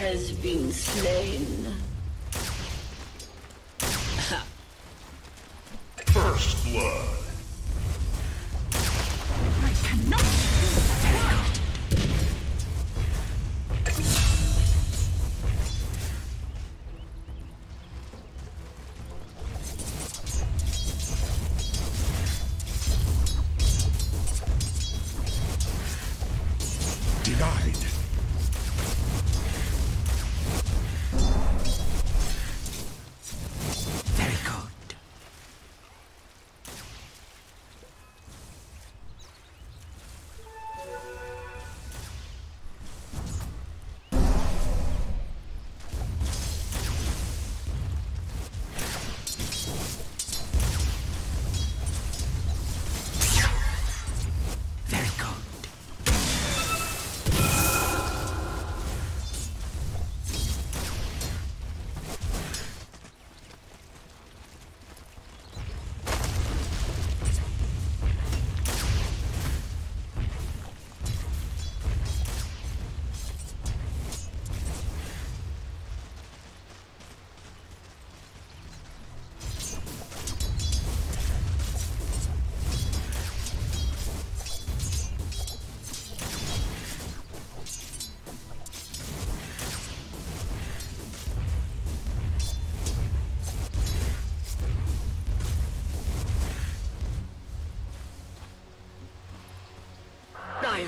Has been slain.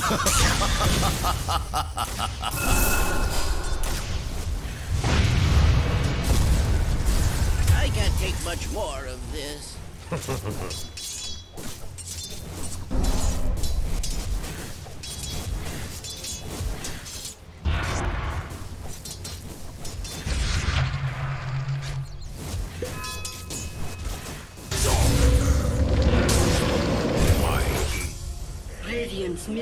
I can't take much more of this.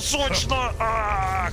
сочно! Ах!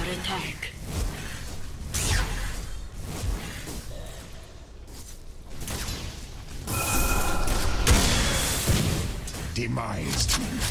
Demised.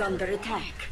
Under attack.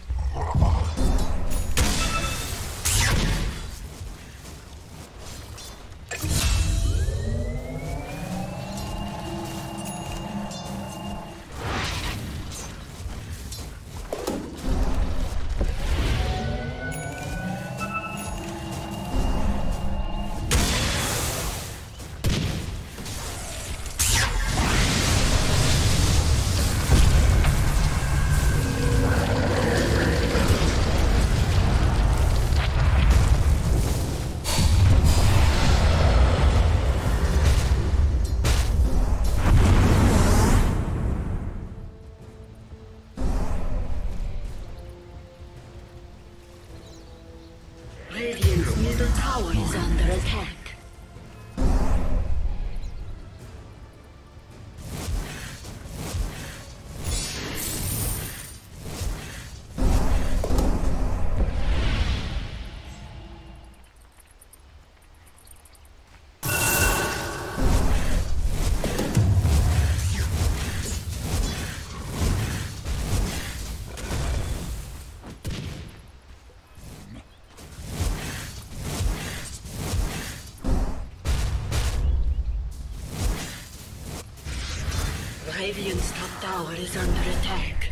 Radiant's top tower is under attack.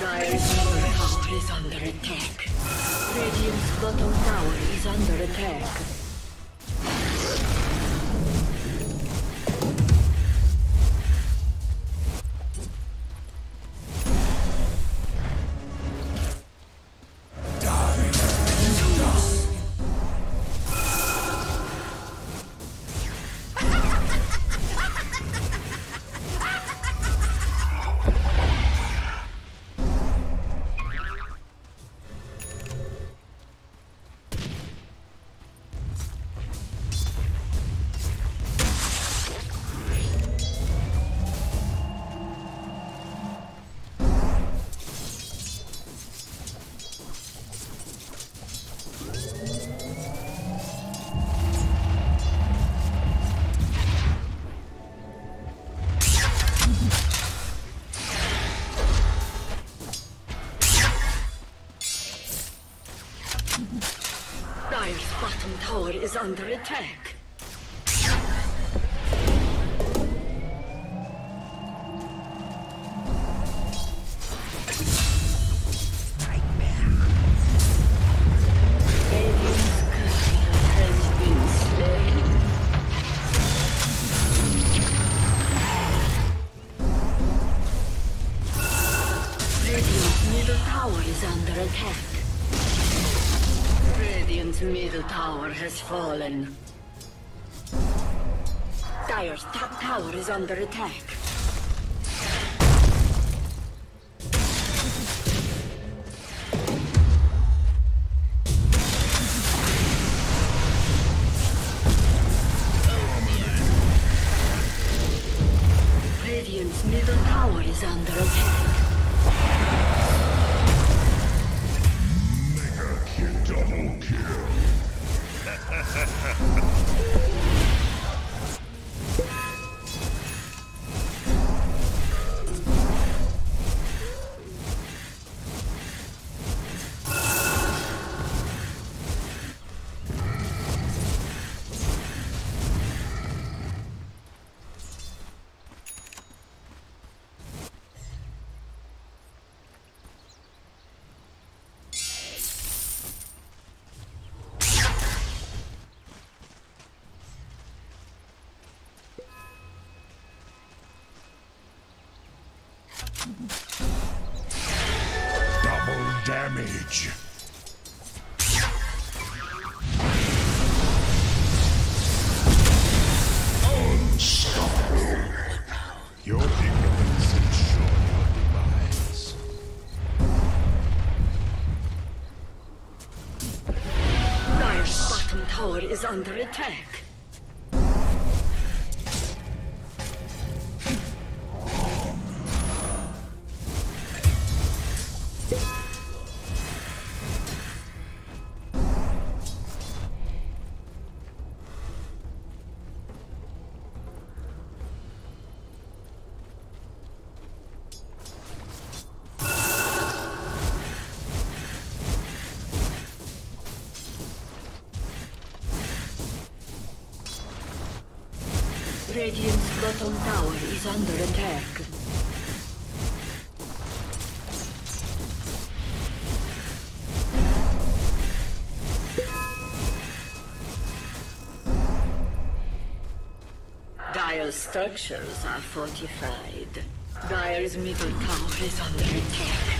Dire's middle tower is under attack. Radiant's bottom tower is under attack. Middle tower has fallen. Dire's top tower is under attack. Double damage. Unstoppable. Your bottom tower is under attack. Bottom tower is under attack. Dire's structures are fortified. Dire's middle tower is under attack.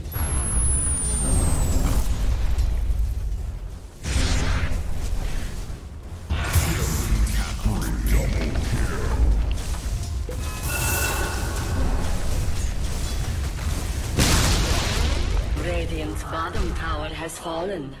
fallen.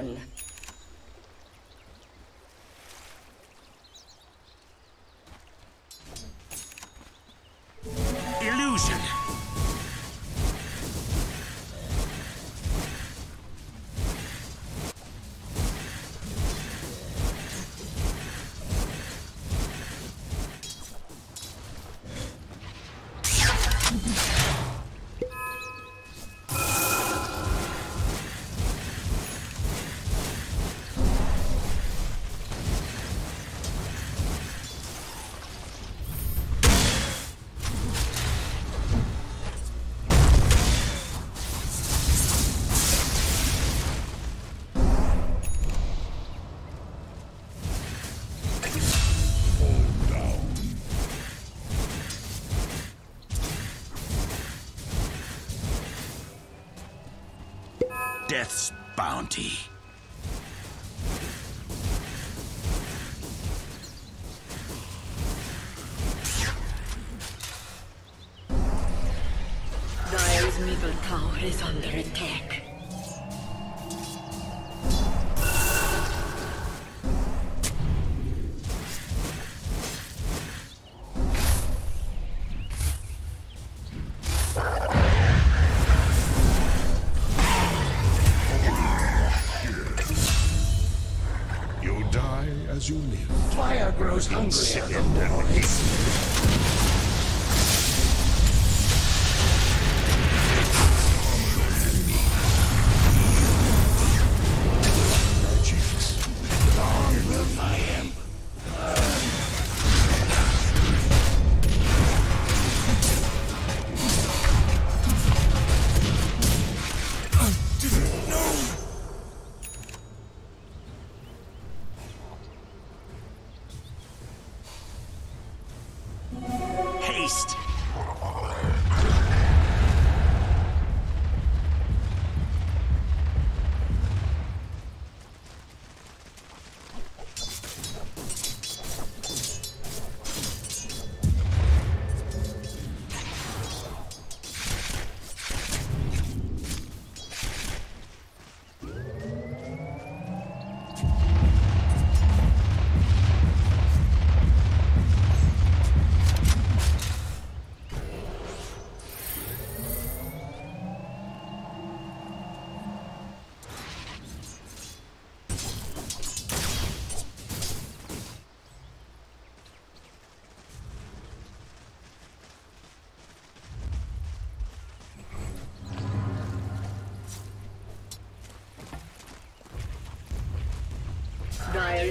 adalah bounty. Fire grows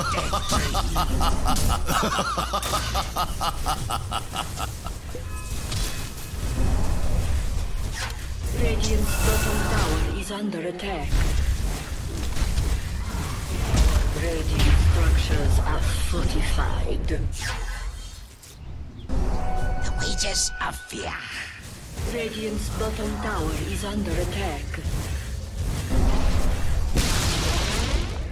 Radiant's bottom tower is under attack. Radiant structures are fortified. The wages of fear. Radiant's bottom tower is under attack.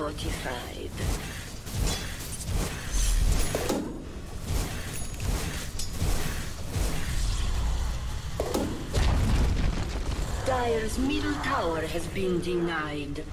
45. Dire's middle tower has been denied.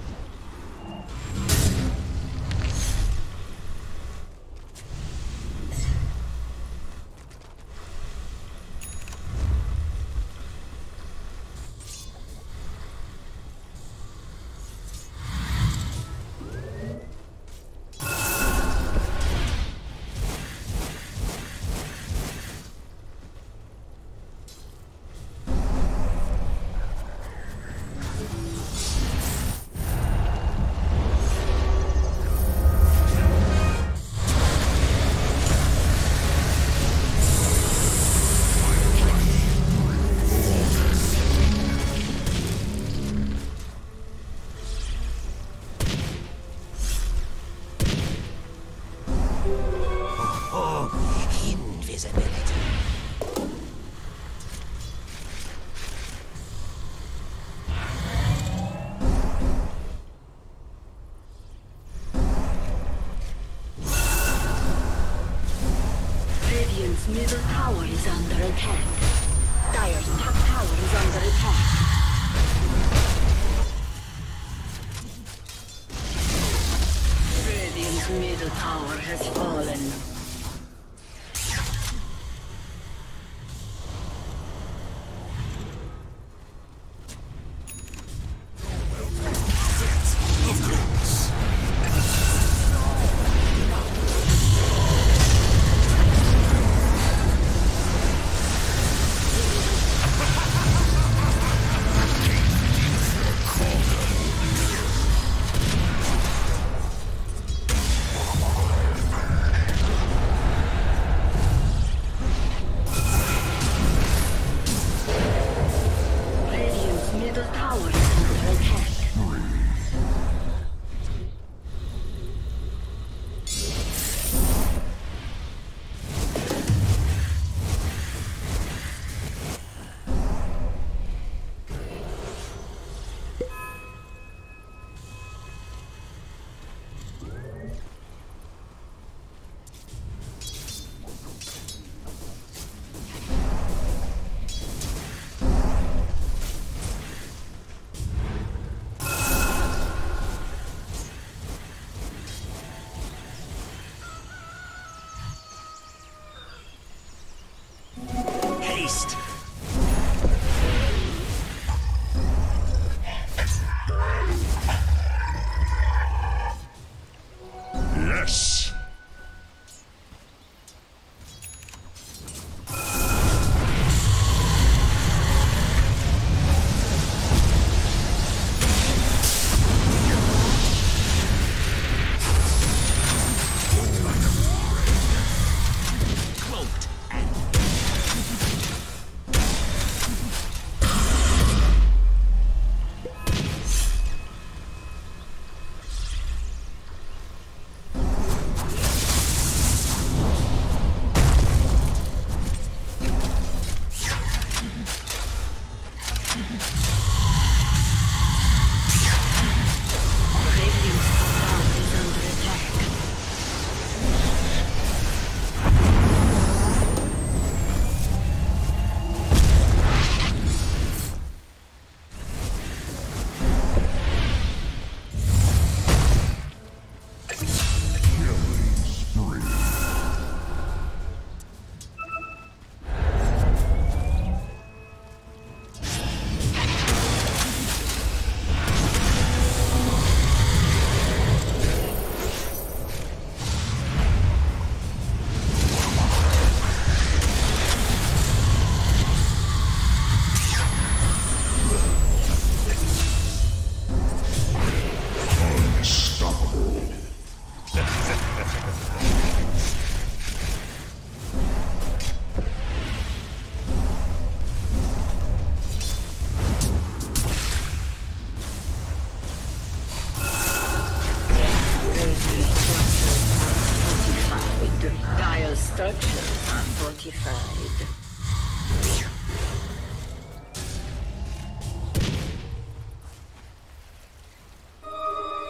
Structures fortified.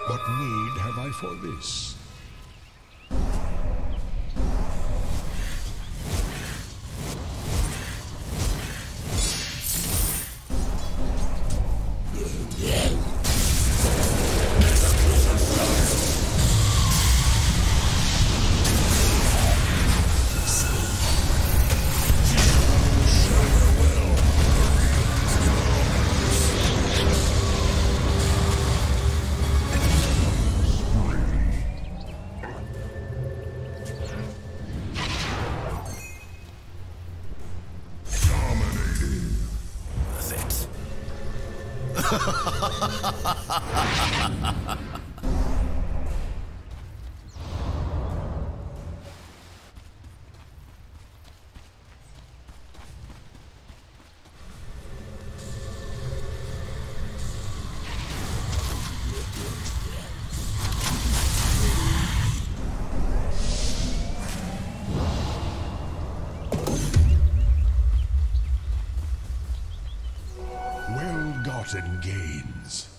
What need have I for this? Well-gotten gains.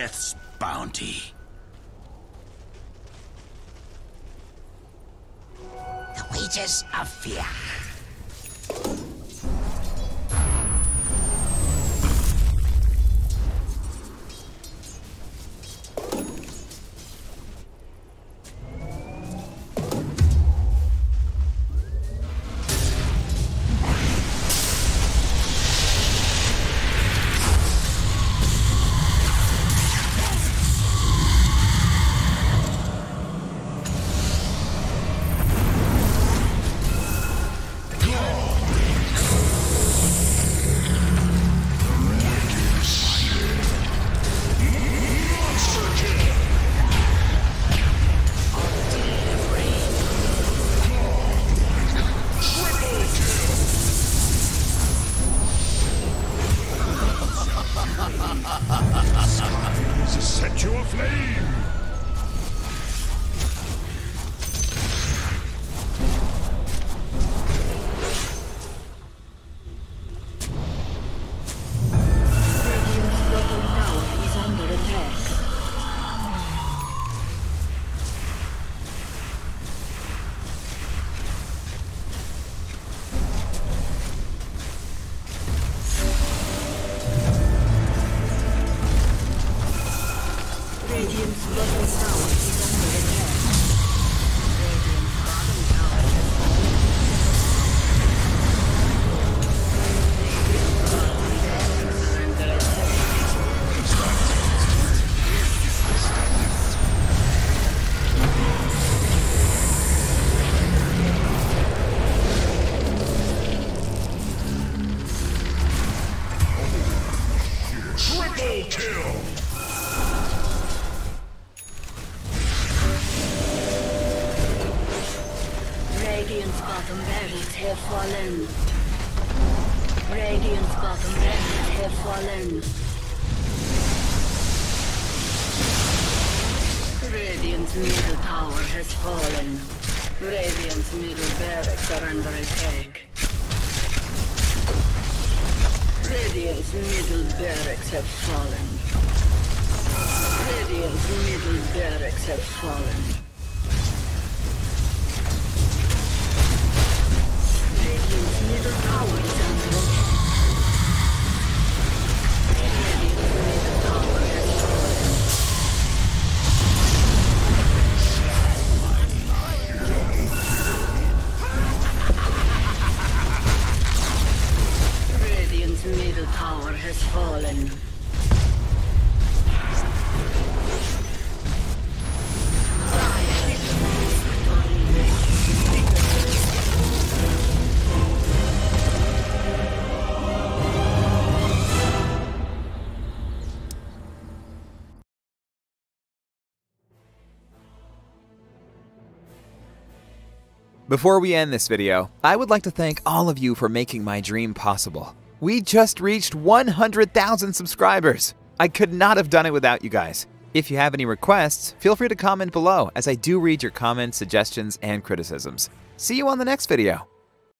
death's bounty. The wages of fear. To a flame! in. Radiant's middle barracks are under attack. Radiant's middle barracks have fallen. Radiant's middle barracks have fallen. Radiant's middle tower is under attack. has fallen. Before we end this video, I would like to thank all of you for making my dream possible. We just reached 100,000 subscribers. I could not have done it without you guys. If you have any requests, feel free to comment below as I do read your comments, suggestions, and criticisms. See you on the next video.